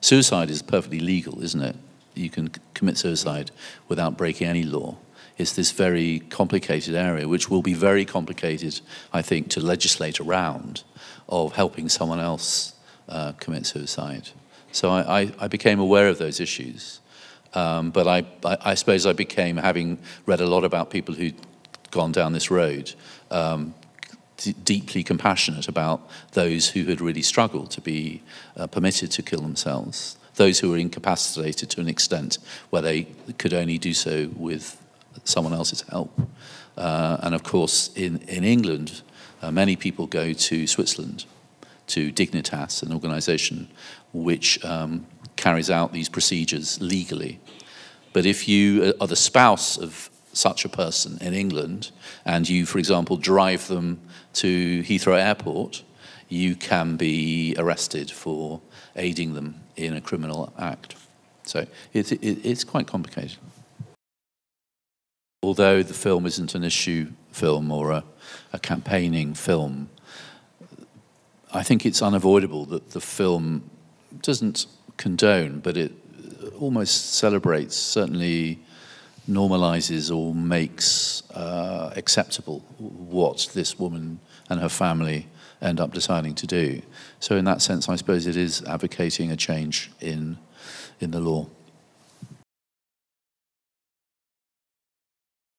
suicide is perfectly legal, isn't it? You can commit suicide without breaking any law. It's this very complicated area, which will be very complicated, I think, to legislate around, of helping someone else uh, commit suicide. So I, I, I, became aware of those issues. Um, but I, I, suppose I became, having read a lot about people who'd gone down this road, um, deeply compassionate about those who had really struggled to be uh, permitted to kill themselves, those who were incapacitated to an extent where they could only do so with someone else's help. Uh, and of course, in, in England, uh, many people go to Switzerland, to Dignitas, an organization which um, carries out these procedures legally. But if you are the spouse of such a person in England and you, for example, drive them to Heathrow Airport, you can be arrested for aiding them in a criminal act. So it, it, it's quite complicated. Although the film isn't an issue film or a, a campaigning film, I think it's unavoidable that the film doesn't condone, but it almost celebrates, certainly normalizes or makes uh, acceptable what this woman and her family end up deciding to do. So, in that sense, I suppose it is advocating a change in, in the law.